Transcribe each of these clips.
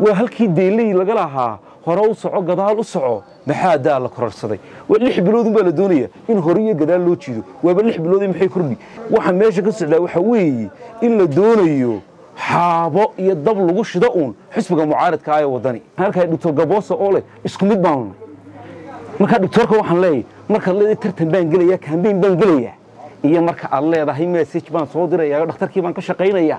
waa halkii deeley laga lahaa hore u soco gadaal u soco maxaa daa la kororsaday? Waa lix biloodun baa la doonaya in hore iyo gadaal loo jiido. Waaba lix bilood maxay kordhi waxa meesha ka socdaa waxa weeye in la doonayo xaabo iyo dab lagu shido uun xisbiga mucaaradka ah ee wadani. Halkaa doctor gaboosa oo leh isku mid baanu markaa doctorka waxaan leeyahay markaad leedahay tartan baan gelaya kambeyn baan gelaya iyo marka aad leedahay message baan soo diraya dhakhtarkii baan ka shaqaynaya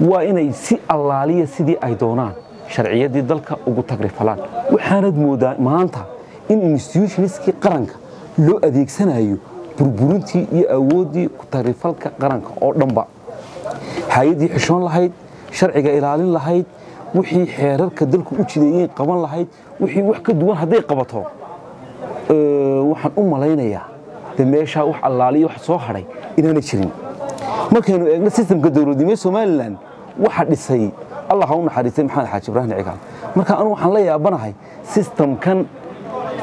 waa inay si allaaliya sidii ay doonaan sharciyadii dalka ugu tagrifalaan waxaanad moodaa maanta in institutionskii qaranka loo adeegsanayo burburintii iyo awooddii ku tagrifalka qaranka oo dhanba. Hay'addii xishoon lahayd sharciga ilaalin lahayd wixii xeerarka dalku u jideeyeen qaban lahayd wixii wax ka duwan hadday qabato. Waxaan u malaynayaa de meeshaa wax allaaliya wax soo hadhay inaana jirin markaynu eegno sistamka dowladnimo somalilan waxa dhisay. Allah ha u naxariistay maxamed xaaji ibraahim cigaal marka anu waxaan la yaabanahay sistamkan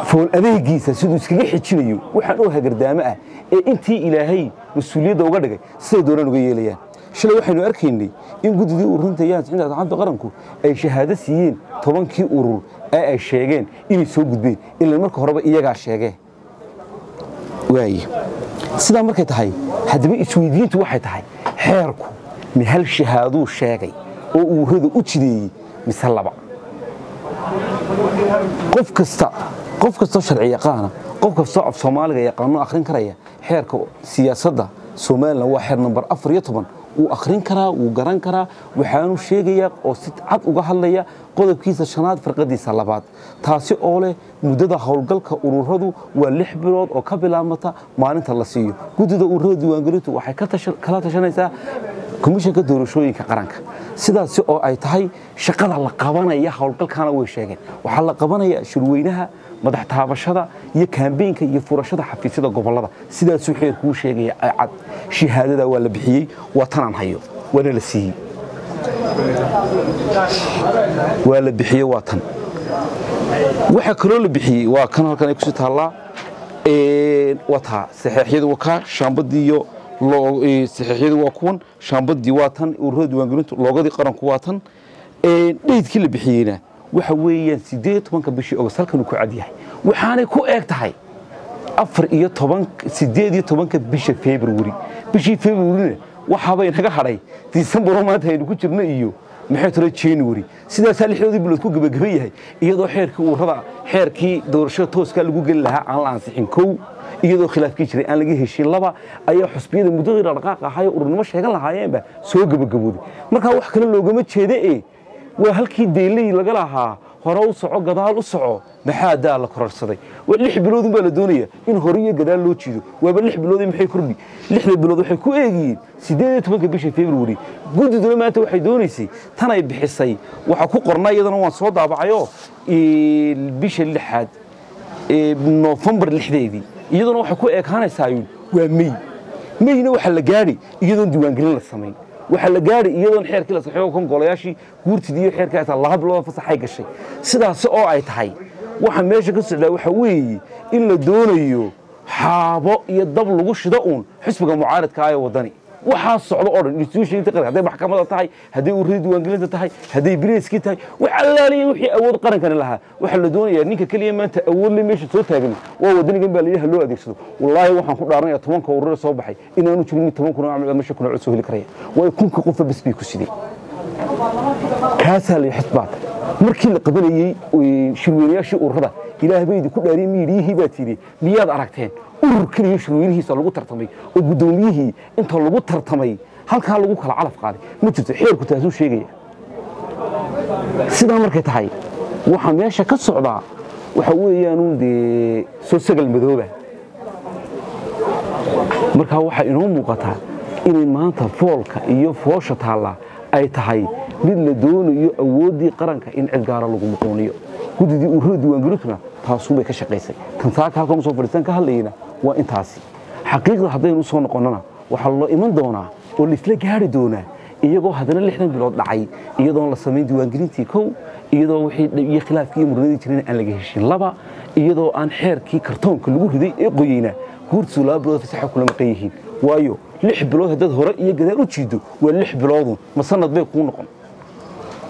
fool adeegiisa siduu iskaga xijinayo waxaan oo hagardaamo ah ee intii ilaahay mas'uuliyadda uga dhigay siday doonaan uga yeelayaan. Shalay waxaynu arkaynay in guddidii ururinta asxaabta qaranku ay shahaado siiyeen tobankii urur ee ay sheegeen inay soo gudbeen ilaa marka horeba iyagaa sheegee. Waaye sidaa markay tahay haddaba isweydiintu waxay tahay xeerku mi hal shahaaduu sheegay oo ururada u jideeyey mise laba? Qof kasta qof kastoo sharci yaqaana qof kastoo af soomaaliga yaqaano akhrin karaya xeerka siyaasadda somalilan waa xeer namber afar iyo toban wuu akhrin karaa wuu garan karaa waxaanu sheegayaa oo si cad uga hadlaya qodobkiisa shanaad farqadiisa labaad. Taasi oo leh muddada howlgalka ururadu waa lix bilood oo ka bilaabmata maalinta la siiyo. Guddida ururada diiwaangelintu waxay kala tashanaysaa komishanka doorashooyinka qaranka. Sidaasi oo ay tahay shaqada la qabanaya howlgalkaana way sheegeen. Waxaa la qabanaya shirweynaha madax taabashada iyo kaambeenka iyo furashada xafiisyada gobollada sidaasuu xeerkuu sheegaya cad shahaadada waa la bixiyey waa tanaan hayo waana la siiyey. Waa la bixiyey waa tan waxaa kaloo la bixiyey waa kan halkan ay ku sii taallaa waa saxeexyadu waa kaa shaambadii iyo saxeexyadu waa kuwan shaambadii waa tan ururada diiwaangelintu loogadii qaranku waa tan dheydkii la bixiyeyna waxa weeyaan sideed tobanka bishii ogos halkanuu ku cad yahay. Waxaanay ku eeg tahay afar iyo toban sideed iyo tobanka bisha february. Bishii februaryna waxaabay naga hadhay disembaroo maanta aynu ku jirno iyo maxay tiro january. Sidaasaa lixdoodii bilood ku gebagaban yahay iyadoo xeerkii ururada xeerkii doorashada tooskaa lagu geli lahaa aan la ansixin kow iyadoo khilaafkii jiray aan laga heshin laba ayaa xusbiyada muddadii dhaqdhaqaaq ahaayo ururnimo sheegan lahaayeenba soo gebagabooday markaa wax kale loogama jeeda e waa halkii deeley laga lahaa hore u soco gadaal u soco maxaa daa la kororsaday? Waa lix biloodun baa la doonaya in hore iyo gadaal loo jiido. Waaba lix bilood maxay kordhi? Lixda bilood waxay ku eegyihiin sideed iyo tobanka bisha february. Guddiduna maanta waxay doonaysay tanay bixisay. Waxaa ku qornaa iyadana waan soo daabacayoo bisha lixaad noofembar lixdeedii. Iyaduna waxay ku eekaanaysaa waa mey meyna waxaa la gaadhi iyadoon diiwaangelin la samayn waxaa la gaadhay iyadoon xeerkii la saxeeyo kan golayaashii guurtidii iyo xeerkii laba bilood fasaxay gashay. Sidaasi oo ay tahay waxa meesha ka socdaa waxa weeye in la doonayo xaabo iyo dab lagu shido uun xisbiga mucaaradka ah ee wadani waxaa socdo oo dhan institutioninta qaranka hadday maxkamada tahay hadday ururada diiwaangelinta tahay hadday bileyskii tahay wax allaaliya wixii awood qarankani lahaa. Waxaa la doonayaa ninka keliya maanta awood le meesha soo taagan waa wadanigan baa layidhaha loo adeegsado. Wallaahi waxaan ku dhaaranayaa tobanka ururada soo baxay inaanu jirin mid toban kun oo camil meesha kuna cod soo heli karaya. Waayo kunka qofa bes bay ku sideen. Kaasaa la xisbaata markii la qabanayey shirweynayaashii ururada ilaah baydi ku dhaariyey miidhiyihii baa tidhi miyaad aragteen? Urur keliya shirweynihiisa lagu tartamay oo guddoomiyihii inta lagu tartamay halkaa lagu kala calaf qaaday. Ma jirto xeerku taasuu sheegaya. Sidaa markay tahay waxaa meesha ka socdaa waxa weeyaanuun dee soo sagal madooba. Markaa waxaa inoo muuqataa inay maanta foolka iyo foosha taallaa ay tahay mid la doonayo awooddii qaranka in cid gaara lagu muquuniyo. Guddidii ururada diiwaangelintuna taasuunbay ka shaqaysay kan saaka halkan u soo fadhiistan ka hadlayna waa intaasi. Xaqiiqda haddaynu u soo noqonnona waxaa loo iman doonaa oo laisla gaari doonaa iyagoo haddana lixdan bilood dhacay iyadoon la samayn diiwaangelintii kow iyadoo wixii khilaafkii iyo muranadii jireen aan laga heshin laba iyadoo aan xeerkii kartoonka lagu riday ee qoyeyna guurtiisu laba bilood fasaxa kula maqan yihiin. Waayo lix bilood haddaad hore iyo gadaal u jiido waa lix biloodun ma sanad bay kuu noqon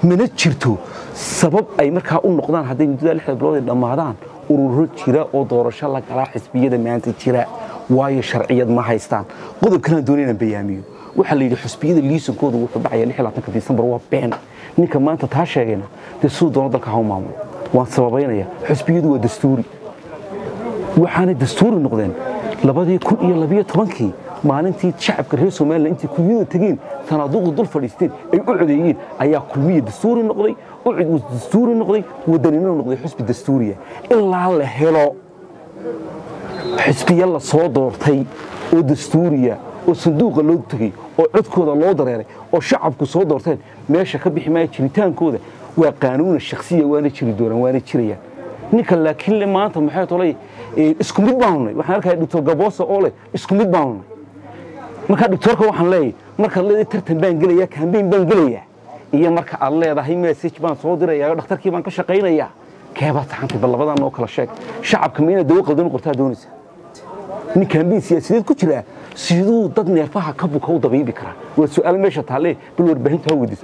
mana jirto sabab ay markaa u noqdaan hadday muddada lixda bilood ay dhammaadaan ururo jira oo doorasho la galaa xisbiyada maanta jira waayo sharciyad ma haystaan qodobkanaan doonay inaan bayaamiyo waxaa la yidhi xusbiyada liisankooda wuxuu dhacaya disembar waa been ninka maanta taa sheegayna dee siduu doono dalka ha u maamulo waan sababaynaya xusbiyadu waa dastuuri waxaanay dastuuri noqdeen labadii kun iyo labiyo tobankii maalintii shacabka reer somalilan intay kunyada tegeen sanaaduuqda dul fadhiisteen ay u codeeyeen ayaa kulmiya dastuuri noqday ucid uu dastuuri noqday wadanina noqday xusbi dastuuriya. Ilaa la helo xisbiya la soo doortay oo dastuuriya oo sanduuqa loo tegey oo codkooda loo dareeray oo shacabku soo doorteen meesha ka bixi maaya jiritaankooda. Waa qaanuuna shakhsiya waana jiri doonaan waana jirayaan ninka laakiin maanta maxay tolay isku mid waxaan arkaya doctor gabosa oo leh isku mid markaa doctorka waxaan leeyahay markaad leedahay tartan baan gelayaa kambeyn baan gelayaa iyo marka aad leedahay message baan soo dirayaa dhakhtarkii baan ka shaqaynayaa keebaa taxantay bal labadan oo kala sheeg. Shacabka ma inaad dawo qaldan qortaa doonaysaa nin kambeyn siyaasiyeed ku jiraa siduu dad neerfaha ka buka u dabiibi karaa. Waa su'aal meesha taalle bal warbaahinta ha weydiisa